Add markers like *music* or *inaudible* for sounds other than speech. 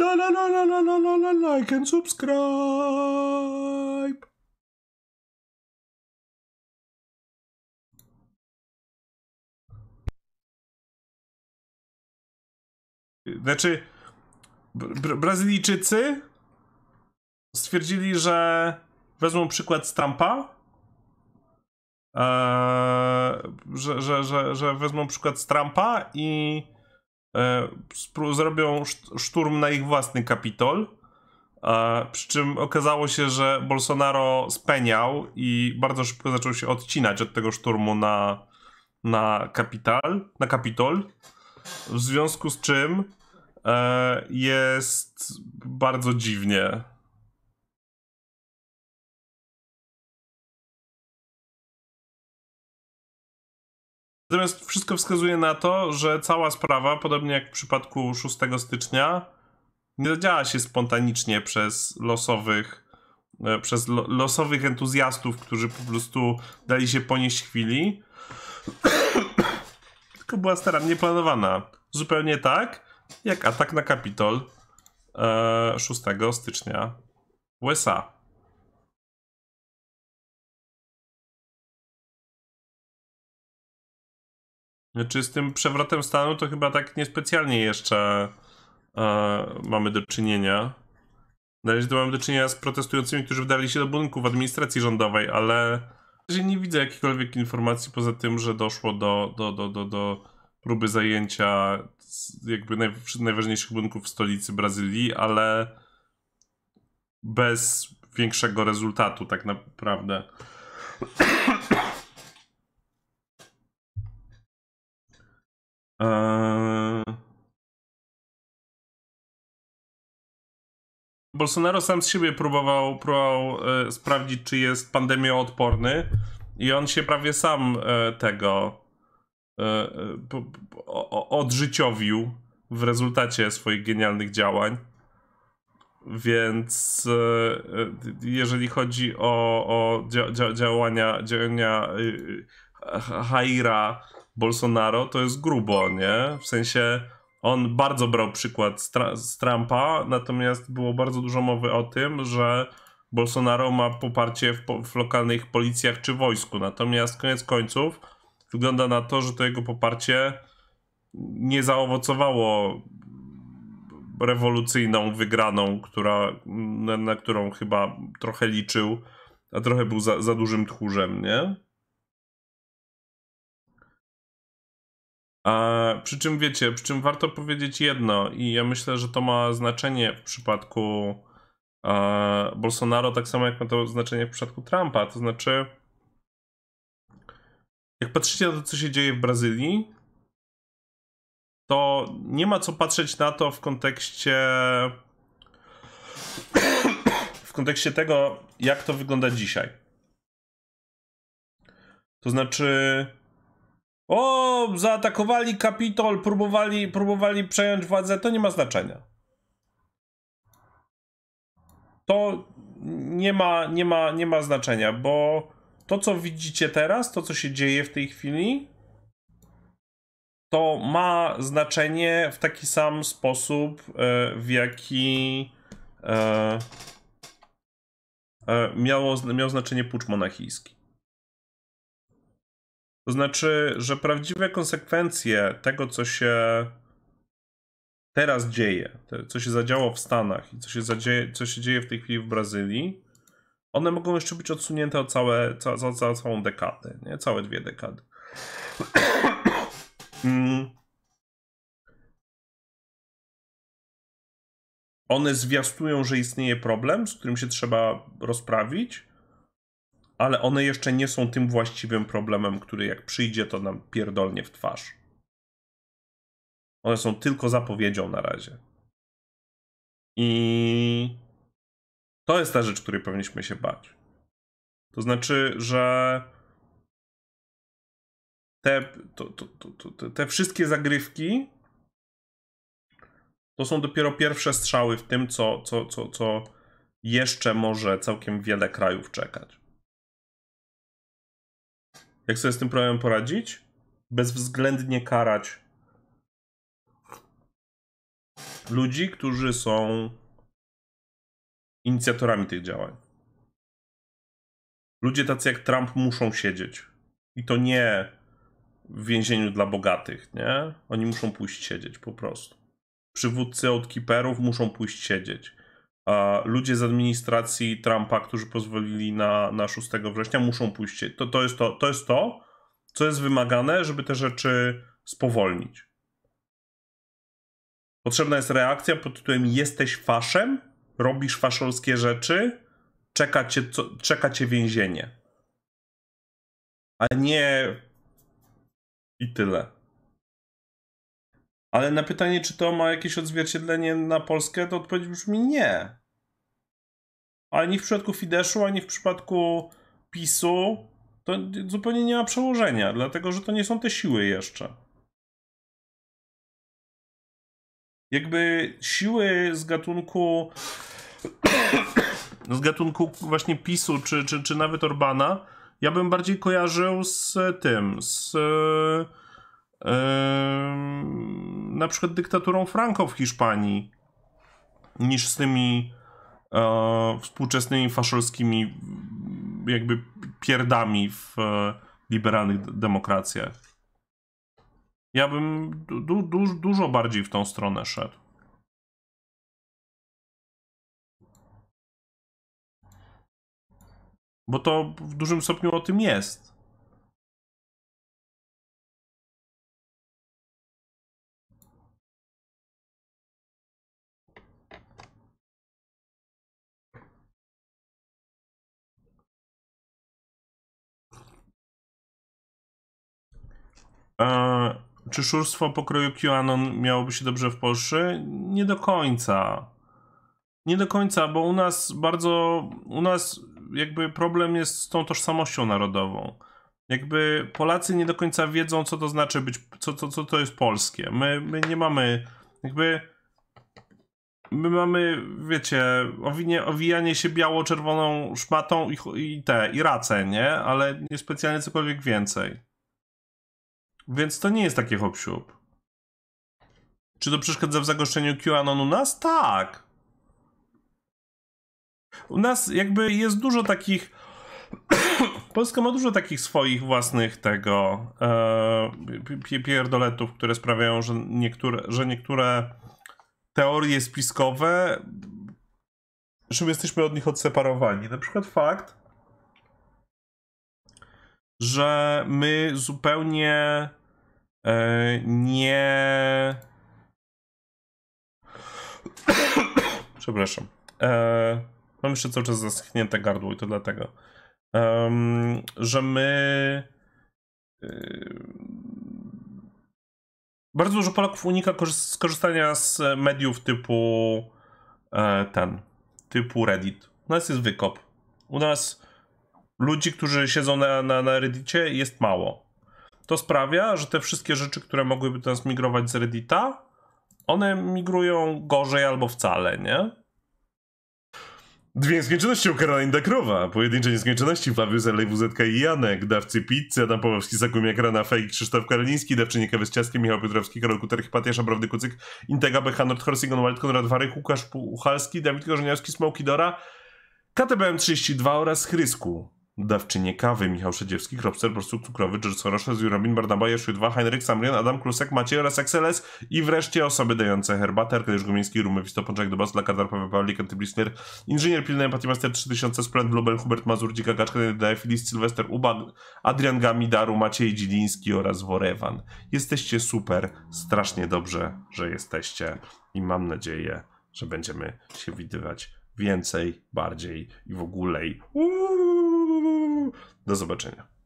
La la la la la la la like and subscribe. Znaczy, Bra Brazylijczycy stwierdzili, że wezmą przykład z Trumpa, eee, że, że, że, że wezmą przykład z Trumpa i zrobią szturm na ich własny kapitol. E, przy czym okazało się, że Bolsonaro speniał i bardzo szybko zaczął się odcinać od tego szturmu na, na kapital, na kapitol. W związku z czym e, jest bardzo dziwnie. Natomiast wszystko wskazuje na to, że cała sprawa, podobnie jak w przypadku 6 stycznia, nie zadziała się spontanicznie przez losowych, e, przez lo, losowych entuzjastów, którzy po prostu dali się ponieść chwili, *coughs* tylko była starannie planowana. Zupełnie tak, jak atak na Kapitol e, 6 stycznia USA. Znaczy z tym przewrotem stanu to chyba tak niespecjalnie jeszcze e, mamy do czynienia. Razie to mamy do czynienia z protestującymi, którzy wdali się do budynków administracji rządowej, ale nie widzę jakichkolwiek informacji poza tym, że doszło do, do, do, do, do próby zajęcia jakby naj, najważniejszych budynków w stolicy Brazylii, ale bez większego rezultatu tak naprawdę. Eee... Bolsonaro sam z siebie próbował, próbował e, sprawdzić, czy jest pandemioodporny i on się prawie sam e, tego e, odżyciowił w rezultacie swoich genialnych działań. Więc e, jeżeli chodzi o, o dzia, dzia, działania, działania Haira Bolsonaro, to jest grubo, nie? W sensie on bardzo brał przykład z, z Trumpa, natomiast było bardzo dużo mowy o tym, że Bolsonaro ma poparcie w, po w lokalnych policjach czy wojsku. Natomiast koniec końców wygląda na to, że to jego poparcie nie zaowocowało rewolucyjną wygraną, która, na, na którą chyba trochę liczył, a trochę był za, za dużym tchórzem, nie? A, przy czym wiecie, przy czym warto powiedzieć jedno, i ja myślę, że to ma znaczenie w przypadku a, Bolsonaro, tak samo jak ma to znaczenie w przypadku Trumpa. To znaczy, jak patrzycie na to, co się dzieje w Brazylii, to nie ma co patrzeć na to w kontekście w kontekście tego, jak to wygląda dzisiaj. To znaczy, o, zaatakowali Kapitol, próbowali, próbowali przejąć władzę, to nie ma znaczenia. To nie ma, nie ma, nie ma znaczenia, bo to, co widzicie teraz, to, co się dzieje w tej chwili, to ma znaczenie w taki sam sposób, e, w jaki e, e, miało, miał znaczenie pucz monachijski. To znaczy, że prawdziwe konsekwencje tego, co się teraz dzieje, co się zadziało w Stanach i co się, zadzieje, co się dzieje w tej chwili w Brazylii, one mogą jeszcze być odsunięte o całe, ca, ca, ca, całą dekadę, nie? Całe dwie dekady. *coughs* mm. One zwiastują, że istnieje problem, z którym się trzeba rozprawić, ale one jeszcze nie są tym właściwym problemem, który jak przyjdzie, to nam pierdolnie w twarz. One są tylko zapowiedzią na razie. I to jest ta rzecz, której powinniśmy się bać. To znaczy, że te, to, to, to, te wszystkie zagrywki to są dopiero pierwsze strzały w tym, co, co, co, co jeszcze może całkiem wiele krajów czekać. Jak sobie z tym problemem poradzić? Bezwzględnie karać ludzi, którzy są inicjatorami tych działań. Ludzie tacy jak Trump muszą siedzieć. I to nie w więzieniu dla bogatych, nie? Oni muszą pójść siedzieć po prostu. Przywódcy outkeeperów muszą pójść siedzieć. A ludzie z administracji Trumpa, którzy pozwolili na, na 6 września, muszą pójść. To, to, jest to, to jest to, co jest wymagane, żeby te rzeczy spowolnić. Potrzebna jest reakcja pod tytułem jesteś faszem, robisz faszolskie rzeczy, czeka cię, co, czeka cię więzienie. A nie i tyle. Ale na pytanie, czy to ma jakieś odzwierciedlenie na Polskę, to odpowiedź brzmi nie. Ale ani w przypadku Fideszu, ani w przypadku PiSu to zupełnie nie ma przełożenia, dlatego że to nie są te siły jeszcze. Jakby siły z gatunku *coughs* z gatunku właśnie PiSu, czy, czy, czy nawet Orbana, ja bym bardziej kojarzył z tym, z yy, na przykład dyktaturą Franco w Hiszpanii, niż z tymi yy, współczesnymi faszolskimi jakby pierdami w yy, liberalnych demokracjach. Ja bym du, du, dużo bardziej w tą stronę szedł. Bo to w dużym stopniu o tym jest. Eee, czy szurstwo pokroju QAnon miałoby się dobrze w Polsce? Nie do końca. Nie do końca, bo u nas bardzo, u nas jakby problem jest z tą tożsamością narodową. Jakby Polacy nie do końca wiedzą, co to znaczy być, co, co, co to jest polskie. My, my nie mamy, jakby my mamy, wiecie, owinie, owijanie się biało-czerwoną szmatą i, i te, i race, nie? Ale nie specjalnie cokolwiek więcej. Więc to nie jest takie hop Czy to przeszkadza w zagoszczeniu QAnon u nas? Tak. U nas jakby jest dużo takich. *coughs* Polska ma dużo takich swoich własnych tego e, pierdoletów, które sprawiają, że niektóre, że niektóre teorie spiskowe, że my jesteśmy od nich odseparowani. Na przykład fakt, że my zupełnie nie. Przepraszam. E, Mam jeszcze cały czas zaschnięte gardło i to dlatego, że my. Yy, bardzo dużo Polaków unika skorzystania z mediów typu e, ten, typu Reddit. U nas jest wykop. U nas ludzi, którzy siedzą na, na, na Reddicie jest mało. To sprawia, że te wszystkie rzeczy, które mogłyby teraz migrować z Reddita, one migrują gorzej albo wcale, nie? Dwie nieskończoności u Karolina Krowa, pojedyncze nieskończoności Flawius L. WZK i Janek, dawcy pizzy, Adam Pawłowski, Sakumiak, Rana Fake, Krzysztof Karoliński, dawczyni kawy z ciastkiem, Michał Piotrowski, Karol Kuter, Hipatia, Szabrowdy Kucyk, Intega, Becha, Nord, Horsigon, Wild, Konrad Warych, Łukasz Puchalski, Dawid Korzeniowski, Smoki Dora, KTBM 32 oraz Chrysku dawczynie kawy, Michał Szedziewski, Kropster, Borsuk Cukrowy, George Soros, Robin Bardaba, Jeszły Heinrich Samrian, Adam Klusek, Maciej oraz XLS i wreszcie osoby dające herbatę, Arkadiusz Gumiński, Rumy, Wistopączek, Dobas, dla Kadar, Paweł Pawlik, Antyblisner, Inżynier Pilny, Empatii Master 3000, Sprint, Blubel, Hubert Mazur, Dzika Gaczka, Daje, Filis, Sylwester, Uba, Adrian Gamidaru, Maciej Dziliński oraz Worewan. Jesteście super, strasznie dobrze, że jesteście i mam nadzieję, że będziemy się widywać więcej, bardziej i w ogóle. Uuu. Do zobaczenia.